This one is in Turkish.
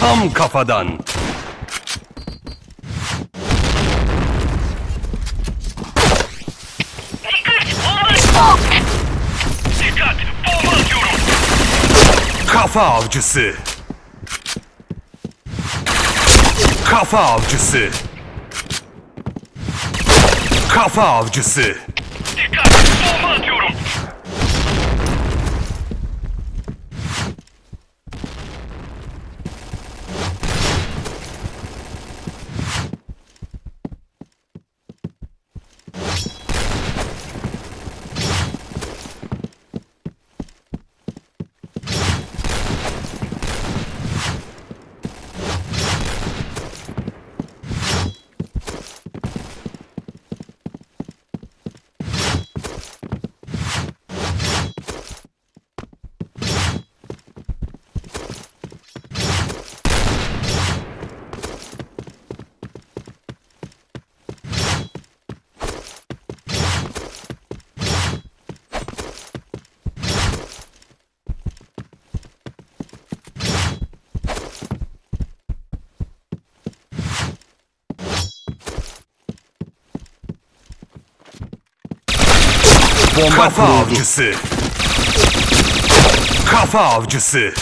Tam kafadan. Dikkat! Bomba! Dikkat! Bomba atıyorum! Kafa avcısı. Kafa avcısı. Kafa avcısı. Dikkat! Bomba atıyorum! Bomba Kafa avcısı. Kafa avcısı.